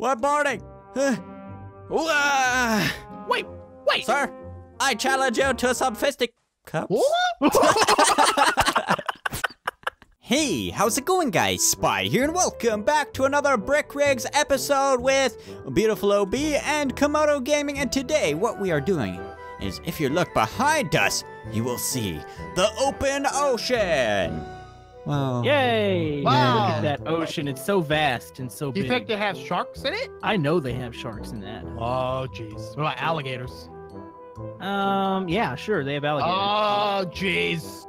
We're boarding. Uh. Wait, wait. Sir, I challenge you to some fisticuffs. Hey, how's it going guys? Spy here and welcome back to another Brick Rigs episode with beautiful OB and Komodo Gaming and today what we are doing is if you look behind us, you will see the open ocean. Wow. Yay! Wow. Look at that ocean. It's so vast and so Do you big. think they have sharks in it? I know they have sharks in that. Oh, jeez. What about alligators? Um, yeah, sure, they have alligators. Oh, jeez.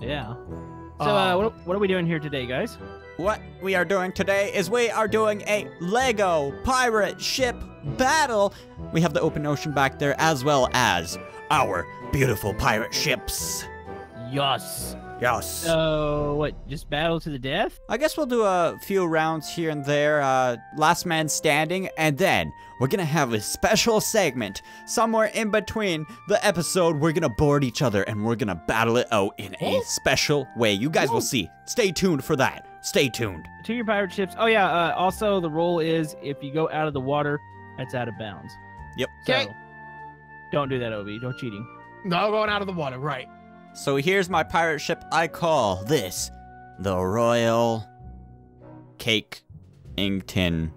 yeah. So, uh, Oh. what, what are we doing here today, guys? What we are doing today is we are doing a Lego pirate ship battle. We have the open ocean back there as well as our beautiful pirate ships. Yes. Yes. So, what? Just battle to the death? I guess we'll do a few rounds here and there, uh, last man standing, and then we're gonna have a special segment somewhere in between the episode. We're gonna board each other and we're gonna battle it out in a special way. You guys will see. Stay tuned for that. Stay tuned. To your pirate ships. Oh yeah. Uh, also, the rule is if you go out of the water, that's out of bounds. Yep. So, Okay. don't do that, Obi. Don't cheating. No going out of the water, right. So here's my pirate ship. I call this the Royal Cake Ington.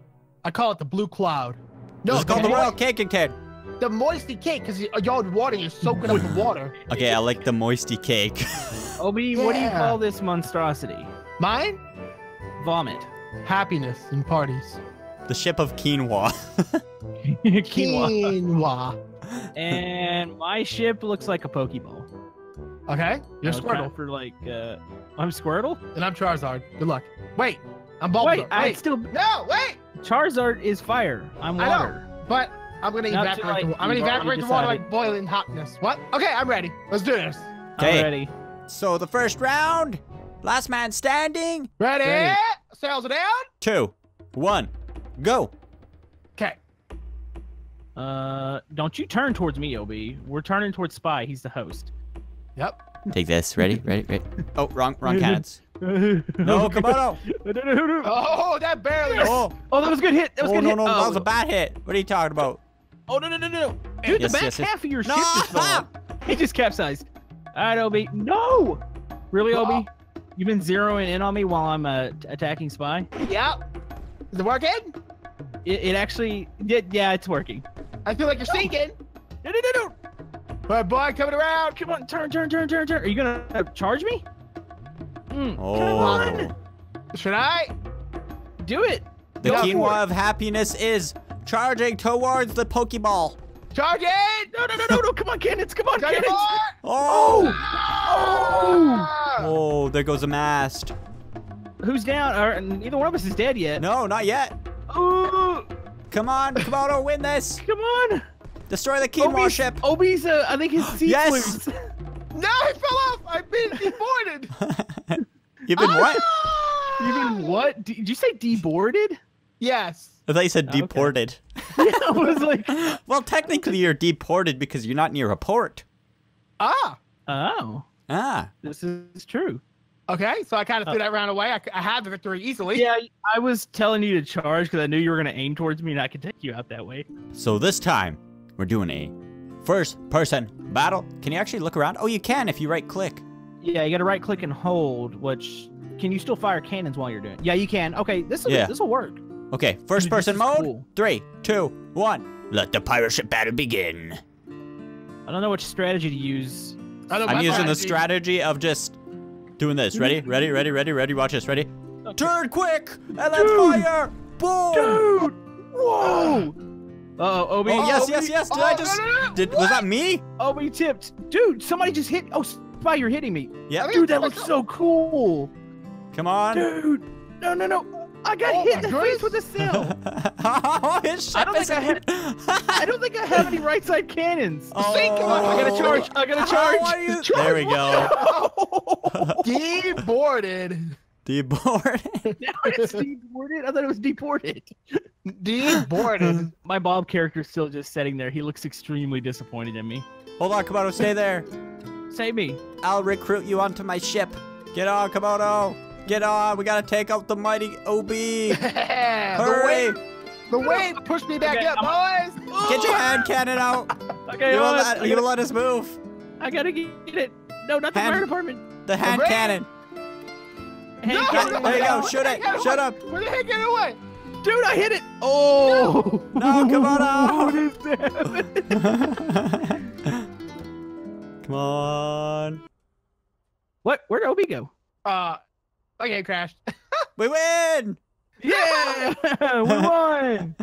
I call it the blue cloud. No, No, it's called the Royal Cake Ington. The moisty cake, because y'all water, you're soaking up the water. Okay, I like the moisty cake. Obi, what do you call this monstrosity? Mine? Vomit. Happiness and parties. the ship of quinoa. Quinoa. Quinoa. And my ship looks like a Pokeball. Okay, you're I was Squirtle, For like, uh, I'm Squirtle. and I'm Charizard. Good luck. Wait, I'm Bulbasaur. Wait, I Wait, still no, wait. Charizard is fire. I'm I know. water. But I'm gonna Not evaporate. till, like, the, wa- I'm gonna evaporate the water like boiling hotness. What? Okay, I'm ready. Let's do this. Okay. I'm ready. so the first round, last man standing. Ready? Ready. Sails are down. Two, one, go. Okay. Uh, don't you turn towards me, Ob. We're turning towards Spy. He's the host. Yep. Take this. Ready? Ready? Ready? Oh, wrong, wrong cannons. no, No, Komodo. Oh, that barely. Oh, Oh, that was a good hit. That was a oh good no, hit. no, oh. that was a bad hit. What are you talking about? Oh no, no, no, no, no. Dude, Yes, the back yes, yes. half of your No! ship just fell off. He just capsized. All right, Obi. No. Really, Obi? You've been zeroing in on me while I'm uh, attacking Spy. Yep. Is it working? It, it actually did. Yeah, it's working. I feel like you're sinking. No, no, no, no. All right, boy, coming around. Come on, turn, turn, turn, turn, turn. Are you gonna uh, charge me? Mm, Come Oh, on, Should I? do it. the Go quinoa of happiness is charging towards the Pokeball. Charge it! No, no, no, no, no. Come on, cannons. Come on, Charge cannons. boy! Oh, Oh! oh, there goes a mast. Who's down? Or, neither one of us is dead yet. No, not yet. Ooh, Come on, Komodo, win this. come on. Destroy the quinoa Obi's, ship. Obi's, uh, I think his seat Yes. flips. No, I fell off! I've been deboarded! You've been what? Ah! You been what? Did you say deboarded? Yes. I thought you said Okay. deported. Yeah, I was like, Well, technically you're deported because you're not near a port. Ah. oh, Ah. this is true. Okay, so I kind of Oh. threw that round away. I had the victory easily. Yeah, I was telling you to charge because I knew you were gonna aim towards me and I could take you out that way. So this time, we're doing a first person battle. Can you actually look around? Oh, you can if you right click. Yeah, you gotta right click and hold. Which can you still fire cannons while you're doing? it? Yeah, you can. Okay, this will Yeah. this will work. Okay, first Dude, person mode. cool. Three, two, one. Let the pirate ship battle begin. I don't know which strategy to use. I know I'm my using the strategy. strategy of just doing this. Ready? Ready? Ready? Ready? Ready? Watch this. Ready? Okay. Turn quick and let's Dude. fire! Boom! Dude! Whoa! Ah! Uh oh, Obi. Oh, yes, Obi, yes, yes. Did Oh, I just? no, no, no. Did was that me? Obi tipped. Dude, somebody just hit. Oh, Spy, you're hitting me. Yeah. Dude, that looks so cool. Come on. Dude, no, no, no. I got Oh hit in the goodness. face with a sail. oh, his ship I don't think I had- I don't think I have any right side cannons. Oh. Sink him. I gotta charge. I gotta charge. How are you? Charge. There we go. Deboarded. Deboarded. now it's deported. I thought it was deported. Deboarded. My Bob character's still just sitting there. He looks extremely disappointed in me. Hold on, Komodo, stay there. Save me. I'll recruit you onto my ship. Get on, Komodo. Get on. We gotta take out the mighty OB. the Hurry. win- The weight pushed me back Okay, up, I'm- boys. Get your hand cannon out. Okay, You hold won't let, you gotta, let us move. I gotta get it. No, not the Hand- fire department. The hand ring? cannon. Hand No, cannon. There you no, go. Shoot it. get Shut up. Where the heck get away? Dude, I hit it. Oh. No, come on out. What is that? Come on. what? Where'd Obi go? Uh, okay, it crashed. We win. Yeah, we won.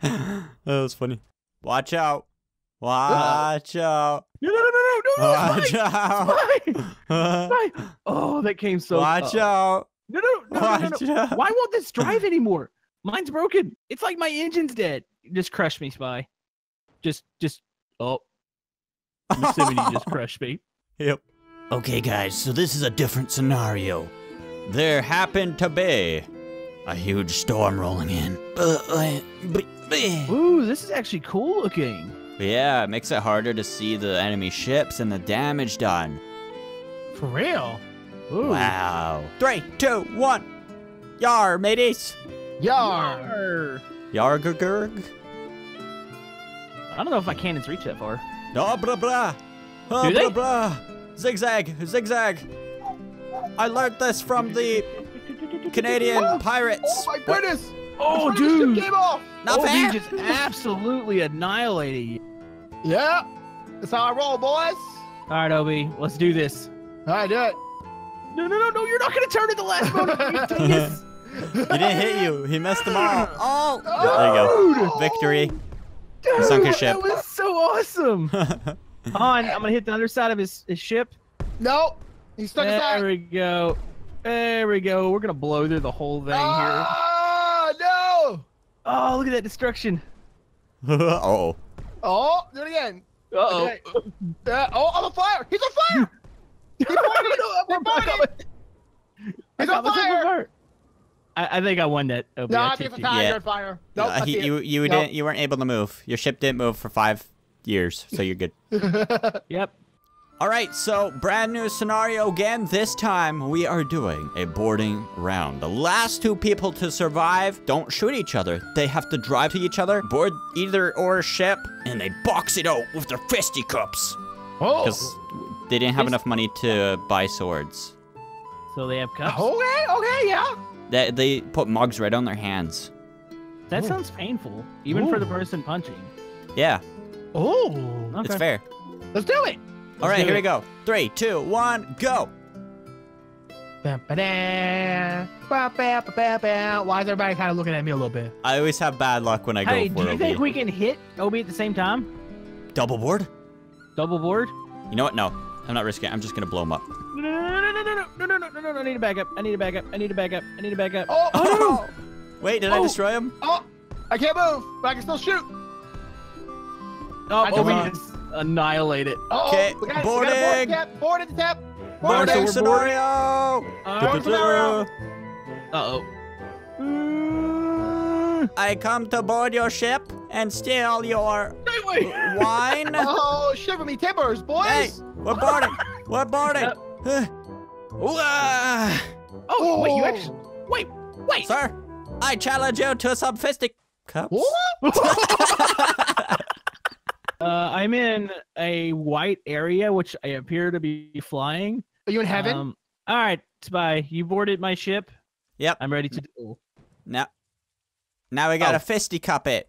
that was funny. Watch out. Watch out. No, no, no, no, no, no, Watch no, out. Spy, spy. Oh, that came so. Watch uh, out. No, no, no, no, no, Watch no. out. Why won't this drive anymore? Mine's broken. It's like my engine's dead. Just crush me, spy. Just, just. Oh, Yosemite just crushed me. Yep. Okay, guys, so this is a different scenario. There happened to be a huge storm rolling in. Uh, Ooh, this is actually cool looking. Yeah, it makes it harder to see the enemy ships and the damage done. For real? Ooh. Wow. Three, two, one. Yar, mateys. Yar. Arr. Yargurgurg. I don't know if my cannons reach that far. Oh, blah, blah. Oh, Do blah, they? blah. Zigzag, zigzag. I learned this from the Canadian pirates. Oh my What- goodness. Oh, That's why the ship dude. Came off. Not Obi fair. just absolutely annihilated you. Yeah. That's how I roll, boys. All right, Obi, let's do this. All right, do it. No, no, no, no! You're not gonna turn at the last moment. You. He didn't hit you. He missed them all. Oh, Oh, there you go. Victory. Oh, dude, sunk his ship. That was so awesome. Hold on, I'm gonna hit the other side of his, his ship. No. He's stuck There aside. we go. There we go. We're gonna blow through the whole thing here. Ah! Oh. Oh, look at that destruction. oh. Oh, do it again. Uh oh. Okay. Uh, oh, on fire. He's on fire. He farted. He. He's on fire. I, I think I won that. Obi. No, I I think it's a you. yeah. you're on fire. Nope, Uh, he, you you Nope. didn't you weren't able to move. Your ship didn't move for five years, so you're good. Yep. All right, so brand new scenario again. This time we are doing a boarding round. The last two people to survive don't shoot each other. They have to drive to each other, board either or ship, and they box it out with their fisticuffs oh. because they didn't have Fist- enough money to buy swords. So they have cups. Okay, okay, yeah. They they put mugs right on their hands. That Oh. sounds painful, even for the person punching. Yeah, Oh. Okay. it's fair. Let's do it. All right, do here we go. Three, two, one, go. Why is everybody kind of looking at me a little bit? I always have bad luck when I Hey, go for Hey, do you a think we can hit Obi at the same time? double board. Double board? You know what? No, I'm not risking it. I'm just gonna blow them up. No, no, no, no, no, no, no, no, no, no, no, no, I need a backup. I need a backup. I need a backup. I need a backup. Oh, Oh, Wait, did I Oh. destroy him? oh, I can't move, but I can still shoot. Oh, I Obi don't- just. Oh, Okay, we got it, we got a boarding. Board tap, board at the tap. Boarding Boarding. we're boarding. scenario. Uh, scenario. Uh-oh. I come to board your ship and steal your Wait, wait. wine. Oh, shiver me timbers, boys. hey, we're boarding. We're boarding. Yep. Wah. Oh, wait, you Oh. actually... Wait, wait. Sir, I challenge you to some fisticuffs. What? Uh, I'm in a white area, which I appear to be flying. Are you in heaven? Um, all right, Spy, you boarded my ship. Yep. I'm ready to duel. Now, now we got Oh. to fisticup it.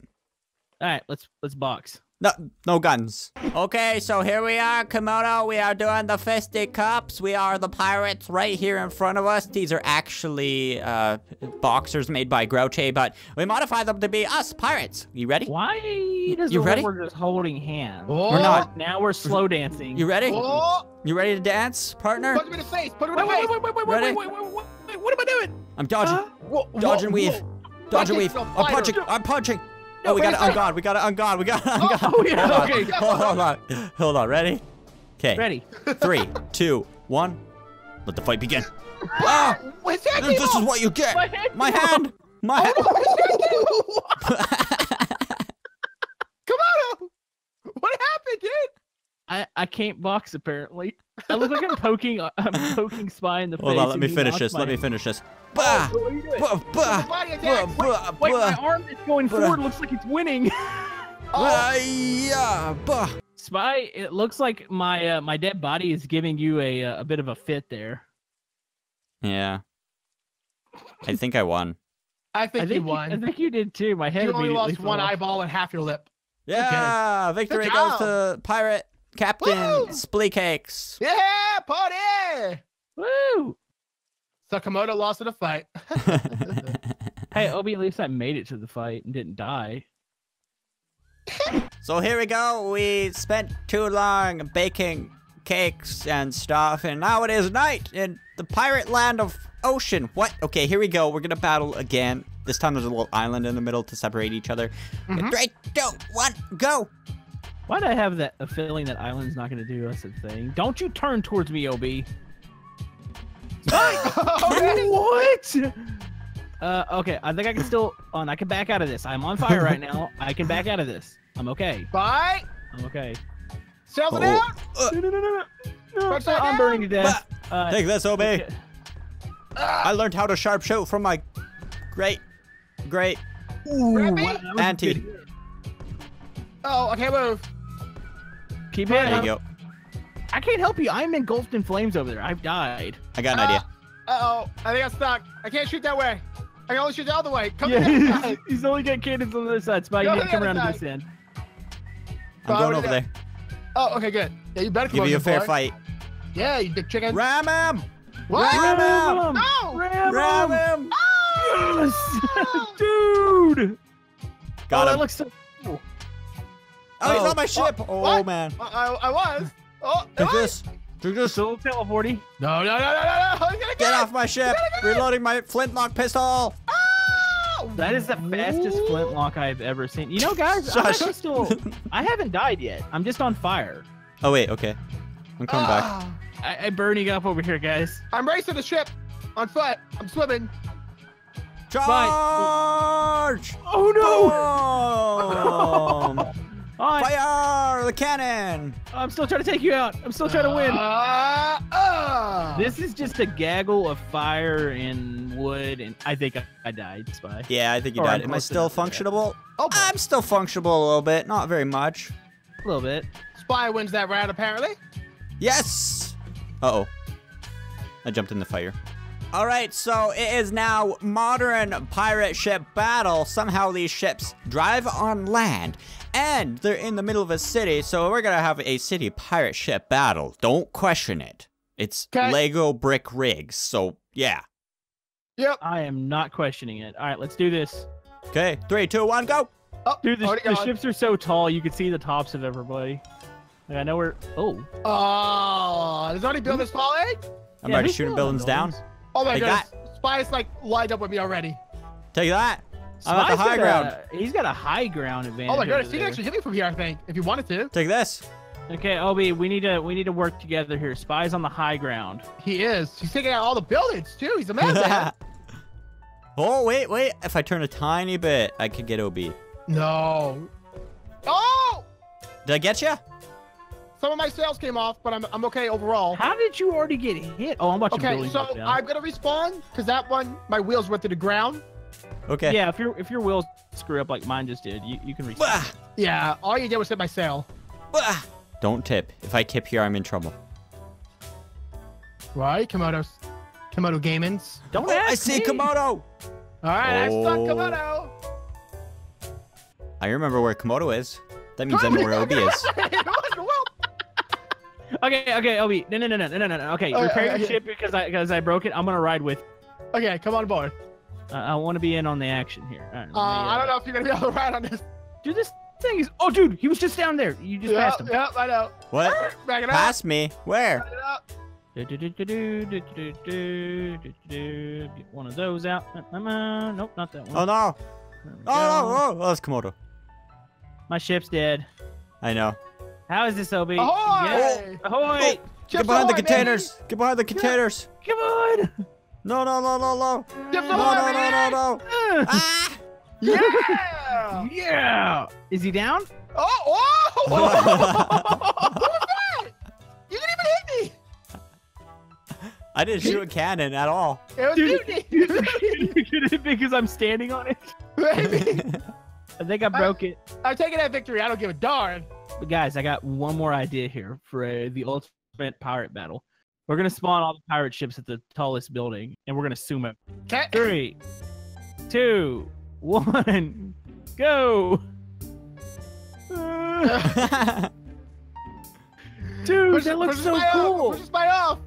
All right, let's let's box. No, no guns. Okay, so here we are, Komodo. We are doing the fistic cups. We are the pirates right here in front of us. These are actually uh, boxers made by Grouche, but we modify them to be us, pirates. You ready? Why does You ready? like we're just holding hands? oh, We're not. Now we're slow dancing. You ready? Oh, You ready to dance, partner? punch him in the face. Put him in the wait, face. wait, wait, wait, Ready? wait, wait, wait, wait, wait, wait, what am I doing? I'm dodging. Uh, Whoa, Dodge and weave. whoa. Dodge and weave. I'm fighter. punching. I'm punching. No, Oh, we got it wait. on guard. We got it on guard. We got it on guard. oh, yeah, Hold on. okay. Hold, hold on. Hold on. Ready? Okay. Ready? Three, two, one. Let the fight begin. Ah! What's that? This is what you get. My hand. My hand. My hand. Come on. What happened, dude? I, I can't box apparently. I look like I'm poking. I'm poking Spy in the Hold face. on, let me finish this. my Let me finish this. Bah! Oh, what are you doing? Bah! Bah! Body Bah! Bah! Wait, my arm is going Bah. forward. Looks like it's winning. Oh, Ah, yeah! Bah! Spy, it looks like my uh, my dead body is giving you a uh, a bit of a fit there. Yeah. I think I won. I I think, think you won. I think you did too. My head you only lost one off. eyeball and half your lip. Yeah! Victory goes to Pirate Captain Woo! Splee Cakes. Yeah, party! Woo! Sakamoto lost in a fight. Hey, Obi, at least I made it to the fight and didn't die. So here we go. We spent too long baking cakes and stuff, and now it is night in the pirate land of ocean. What? Okay, here we go. We're gonna battle again. This time there's a little island in the middle to separate each other. Mhm. Three, two, one, go! Why do I have that a feeling that Island's not going to do us a thing? Don't you turn towards me, Obi. Okay. what? Uh, okay, I think I can still. On, I can back out of this. I'm on fire right now. I can back out of this. I'm okay. Bye. I'm okay. Sails it out. Uh, No, no, no, no, no. I'm down. burning to death. Uh, take this, Obey. okay. I learned how to sharp shoot from my great, great Ooh, Grab me. wow, that was a auntie. Oh, I can't move. Keep it. There you go. I can't help you. I'm engulfed in flames over there. I've died. I got an idea. Uh oh, I think I'm stuck. I can't shoot that way. I can only shoot the other way. Come Yeah, to he's, he's only got cannons on the other side. Spy, you need to to come around other to this end. I'm going over it there. Oh, okay, good. Yeah, you better come Give over you a fair boy. fight. Yeah, you big chicken. Ram him! what? Ram him! No! Ram Ram him! him! Oh! Yes! Dude! Got oh, him. That looks so cool. Oh, he's on my ship. Oh, What? man. I, I, I was. Oh, Take this. Take this. So teleporty. No, no, no, no, no, no. I'm gonna get, Get off my ship. Get it, get it. Reloading my flintlock pistol. Oh! That is the fastest flintlock I've ever seen. You know, guys, I'm actually still. I haven't died yet. I'm just on fire. Oh, wait. Okay. I'm coming back. Ah. I, I'm burning up over here, guys. I'm racing the ship on foot. I'm swimming. Charge! Oh the cannon! I'm still trying to take you out. I'm still trying to win. Uh, uh. This is just a gaggle of fire and wood, and I think I, I died, Spy. Yeah, I think you Or died. I'm Am I still enough to that. functionable? Oh, boy. I'm still functionable a little bit. Not very much. A little bit. Spy wins that round, apparently. Yes! Uh-oh. I jumped in the fire. All right, so it is now modern pirate ship battle. Somehow these ships drive on land, and they're in the middle of a city, so we're gonna have a city pirate ship battle. Don't question it. It's 'Kay. Lego brick rigs, so yeah. Yep. I am not questioning it. All right, let's do this. Okay, three, two, one, go! Oh, Dude, the, already the ships are so tall, you can see the tops of everybody. Like, I know where. Oh, Oh, there's already buildings falling? I'm Yeah, already who's shooting building buildings down. Oh my god. goodness. Spy's like lined up with me already. Take that. I'm at the high got ground. A, he's got a high ground advantage. Oh my over goodness, he can actually hit me from here, I think, if you wanted to. Take this. Okay, Obi, we need to we need to work together here. Spy's on the high ground. He is. He's taking out all the buildings too. He's a madman. oh, wait, wait. If I turn a tiny bit, I could get OB. Did no. Oh! Did I get you? Some of my sails came off, but I'm, I'm okay overall. How did you already get hit? Oh, I'm watching Okay, buildings so up down. I'm gonna respawn because that one, my wheels went to the ground. Okay. Yeah, if your if your wheels screw up like mine just did, you, you can reset. Bah, Yeah, all you did was hit my sail. bah. Don't tip. If I tip here, I'm in trouble. Why, Komodo, Komodo Gamins. Don't Oh, ask I see me. Komodo. All right, I Oh. stuck Komodo. I remember where Komodo is. That means I know where OB is. well, Okay, okay, Obi. No, no, no, no, no, no, no. Okay, Oh, repair okay, your okay. ship because I because I broke it. I'm gonna ride with. okay, come on board. Uh, I want to be in on the action here. Right, me, uh, I don't uh, know if you're gonna be able to ride on this. Dude, this thing is. Oh, dude, he was just down there. You just yep, passed him. Yep, I know. What? Back it up. Pass me. Where? Get one of those out. Uh, uh, nope, not that one. Oh no! Oh, oh, oh, oh, that's Komodo. My ship's dead. I know. How is this, Obi? Ahoy! Yeah. Ahoy! Oh, get behind ahoy, the containers! Get behind the containers! Come on! No, no, no, no, no. Chips No, no, no, no, no. Ah! Yeah! yeah! Is he down? Oh, oh! what was that? You didn't even hit me. I didn't shoot a cannon at all. It was Dude, mutiny. Could it because I'm standing on it? Maybe. I think I broke it. I'm taking that victory. I don't give a darn. But guys, I got one more idea here for uh, the ultimate pirate battle. We're gonna spawn all the pirate ships at the tallest building, and we're gonna sumo. Okay. Three, two, one, go. Uh, dude, Push- that looks so the spy off, cool. Push the off.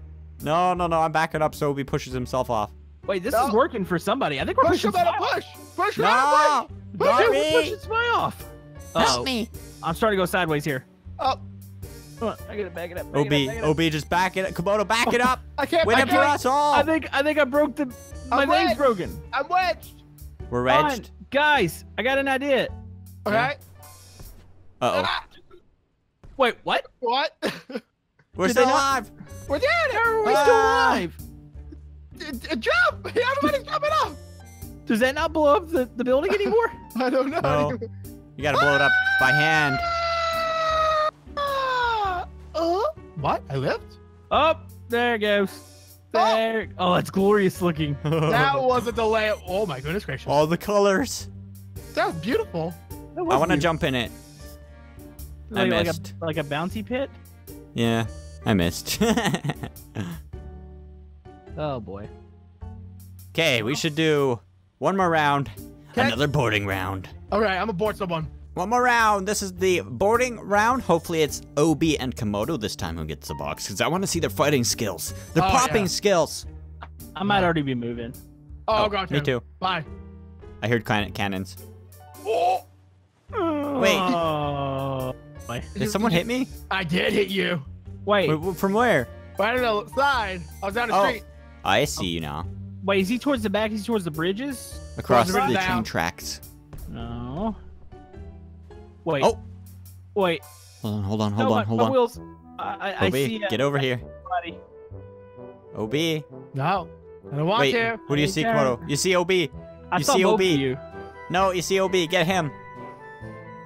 no, no, no. I'm backing up so Obi pushes himself off. Wait, this No. is working for somebody. I think we're Push pushing him out Spy of off. push. Push him out No, Push not Dude, we're me. pushing Spy off. Uh-oh. me. I'm starting to go sideways here. Oh. Come on, I gotta back it up. back it Ob, up, it up. Ob, just back it. up. Komodo, back it up. I can't. Wait I it for can't. us all. I think I think I broke the. My I'm thing's wedged. broken. I'm wedged. We're Fine. wedged. Guys, I got an idea. Okay. Uh Ah, Wait, what? what? We're Did still alive. We're dead. How are we still Ah. alive? D- d- Jump! Everybody's jumping off. Does that not blow up the, the building anymore? I don't know. No. You gotta blow it up by hand. What? I lived? oh, there it goes. Oh. There. Oh, it's glorious looking. That was a delay. Oh my goodness gracious. All the colors. That was beautiful. That I want to jump in it. I like, like missed. a like a bouncy pit. Yeah, I missed. Oh boy. Okay, we should do one more round. Okay. Another boarding round. All right, I'm aboard someone. One more round. This is the boarding round. Hopefully, it's Ob and Komodo this time who gets the box because I want to see their fighting skills, their Oh, popping yeah. skills. I might already be moving. Oh, oh God. me too. Bye. I heard can- cannons. Oh, Wait. Oh. Did someone hit me? I did hit you. Wait, Wait, From where? Right on the side. I was down the Oh. street. I see you now. wait. Is he towards the back? Is he towards the bridges? Across the Close it train tracks. No. Wait. Oh. Wait. Hold on, hold on, hold my, on, hold my on. wheels. I, I, I Ob, see. uh, get over here. somebody. Ob. No. I don't want Wait, to. who do you see, Karen. Komodo? You see Ob. I You saw see OB. you. No, you see Ob. Get him.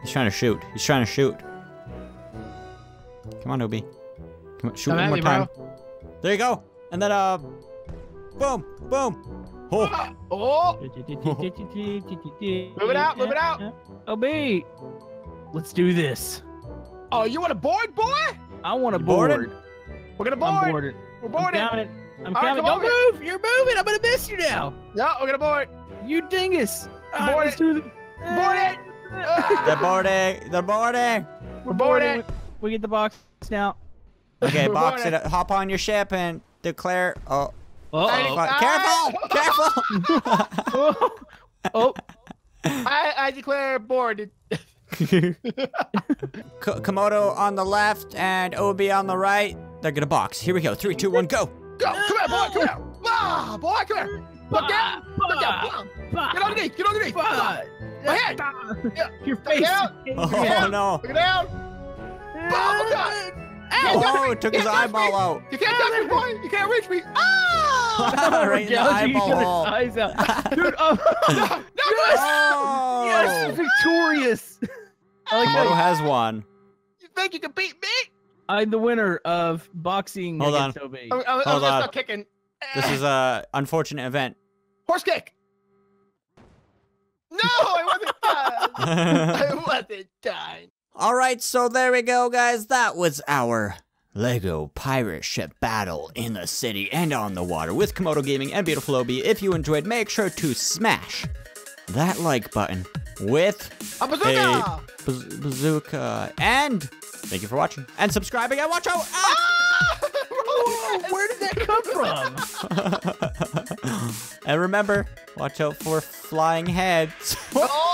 He's trying to shoot. He's trying to shoot. Come on, Ob. Come on, shoot Come one more me, time. bro. There you go. And then, uh, boom, boom. Oh, Ah, Oh, move Move it out, move it out. OB, let's do this. oh, you want to board, boy? I want to You boarded? board. We're gonna board. I'm board. boarded. We're I'm boarding. counting. I'm All right, counting. come Don't on. move. You're moving. I'm gonna miss you now. No, we're gonna board. You dingus. All right, Board let's it. the. Board it. they're boarding. They're boarding. We're boarding. boarding. We get the box now. Okay, We're box it. up. Hop on your ship and declare. Oh, Uh fuck. Ah! careful, careful. oh. oh. I, I declare boarded. K- Komodo on the left and Ob on the right. They're gonna box. Here we go. Three, two, one, go. Go. Come here, boy. Come here. Ah, boy, come here. Look down. Look down. Fuck. Get underneath. Get underneath. Fuck. My head. Yeah. Your Take it face. out. Oh no. Look it down. Oh, God. Oh, it took his eyeball me. out. You can't touch me, boy. You can't reach me. Ah! Oh, right in the Gouging each eyeball other's hole. eyes out. Dude, oh, no, no, Yes! Oh. yes, victorious. I like Komodo how has one. You think you can beat me? I'm the winner of boxing Hold against OB. I'm, I'm, I'm Hold just on. not kicking. This is a unfortunate event. horse kick. No, I wasn't done. I wasn't done. All right, so there we go, guys. That was our Lego pirate ship battle in the city and on the water with Komodo Gaming and Beautiful Obi. If you enjoyed, make sure to smash that like button with A bazooka. baz- bazooka. And thank you for watching and subscribing. And watch out! Ah! Whoa, where did that come from? and remember, watch out for flying heads. Oh!